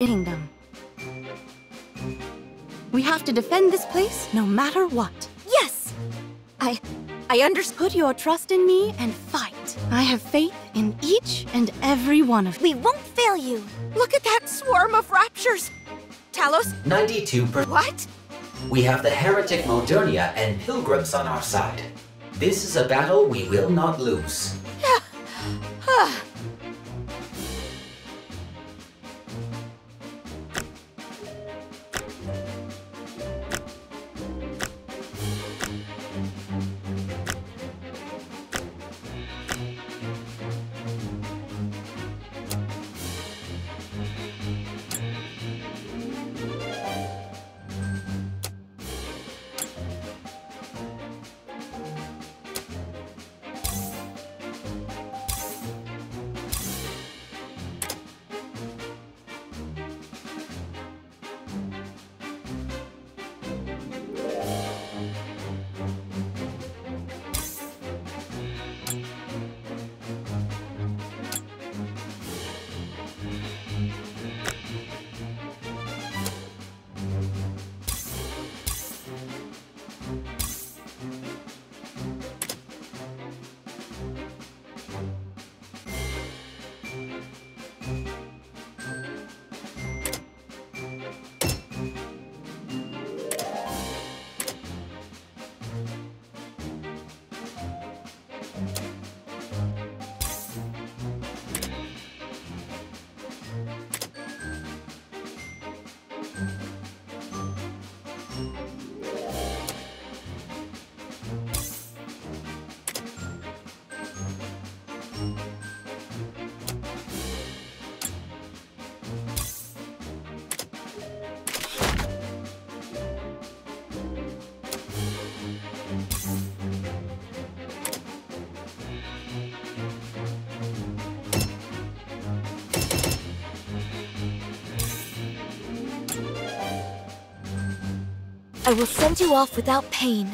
hitting them. We have to defend this place no matter what. Yes! I... I understood. Put your trust in me and fight. I have faith in each and every one of We won't fail you. Look at that swarm of raptures. Talos, 92%. what? We have the heretic Modernia and pilgrims on our side. This is a battle we will not lose. I will send you off without pain.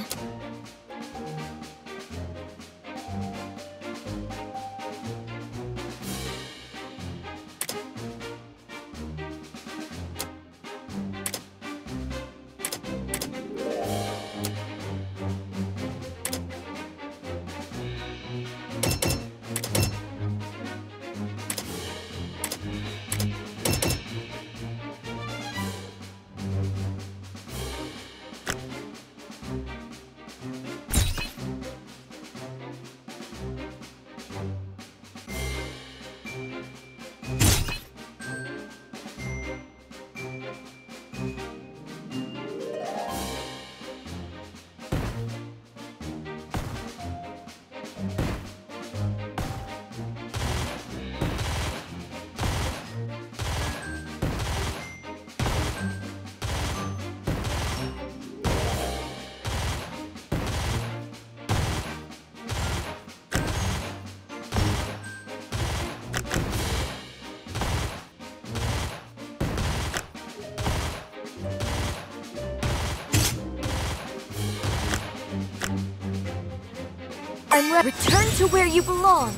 I'm re- Return to where you belong.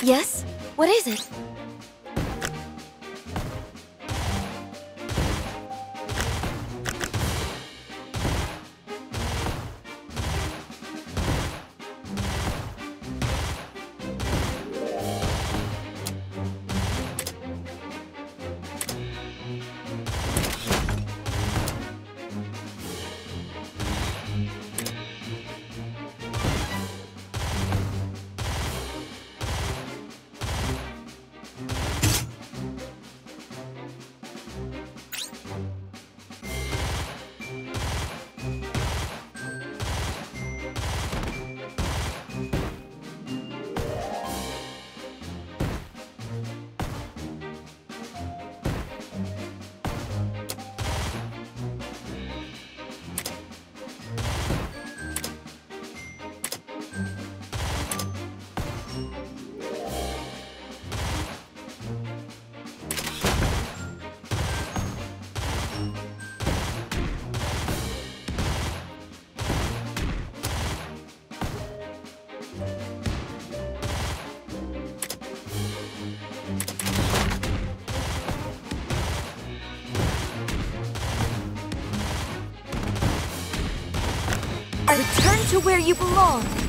Yes? What is it? Return to where you belong.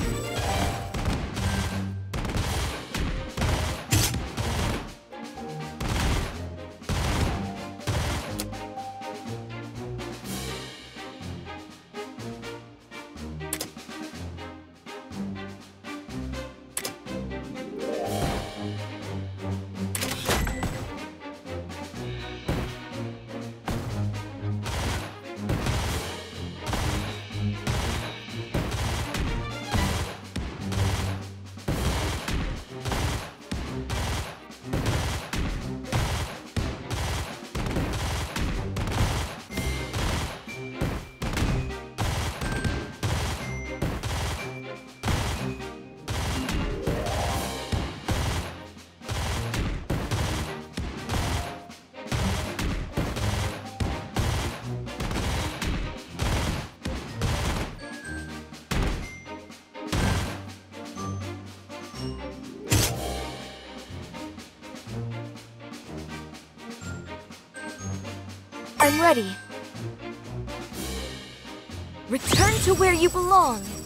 I'm ready. Return to where you belong.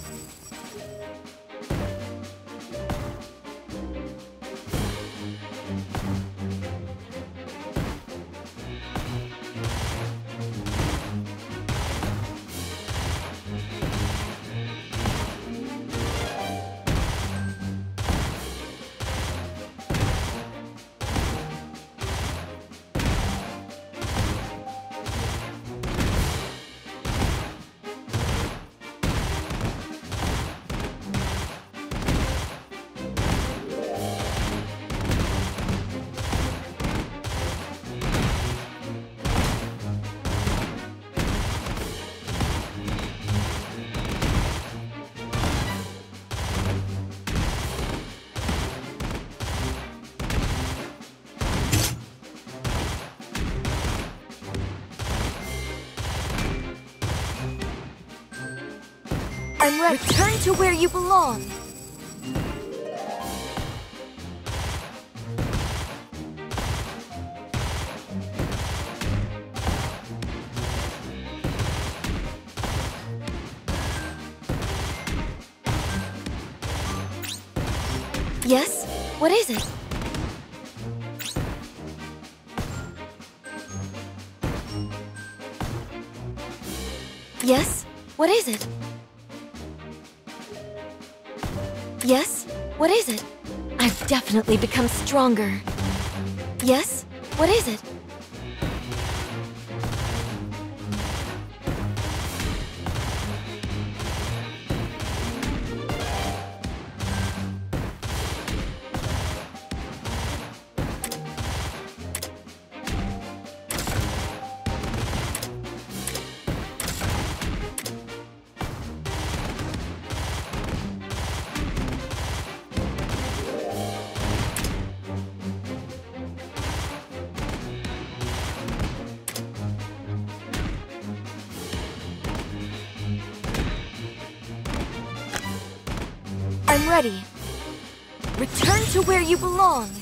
I'm ready. Return to where you belong. Yes? What is it? Yes? What is it? Yes? What is it? I've definitely become stronger. Yes? What is it? Ready. Return to where you belong.